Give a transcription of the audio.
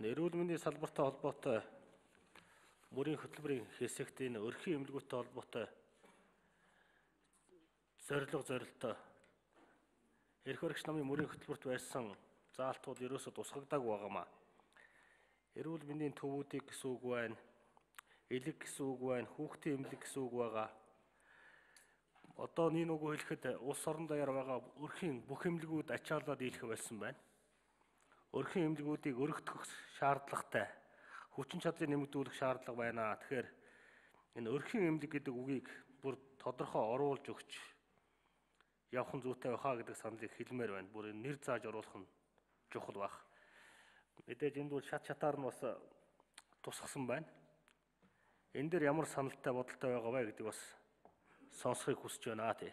Энэ эрүүл мэндийн салбартай холбоотой мөрийн хөтөлбөрийн хэсэгт энэ өрхийн эмнэлгүүттэй холбоотой зорилго зорилтоо эрх баригч намын мөрийн хөтөлбөрт байсан заалтууд ерөөсөд тусгагдаагүй байгаамаа. Эрүүл мэндийн төвүүдийг гэсэн үг байна. Элэг гэсэн үг байна. Хүүхдийн эмнэлэг гэсэн үг байгаа. Одоо нэг үгөө хэлэхэд улс орон даяар байгаа өрхийн бүх эмнэлгүүд ачаалаад дийлэх болсон байна. Өрхийн эмнэлгүүдийг өргөдөх шаардлагатай хүчин чадлыг нэмэгдүүлэх шаардлага байна. Тэгэхээр энэ өрхийн эмнэлэг гэдэг үгийг бүр тодорхой оруулж өгч явах нь зүйтэй байхаа гэдэг саналыг хэлмээр байна. Бүр энэ нэр зааж оруулах нь чухал баг. Мэдээж энд бол шат шатаар нь бас тусгасан байна. Энэ дээр ямар саналтай бодолтой байгаа вэ гэдэг бас сонсохыг хүсэж байна тий.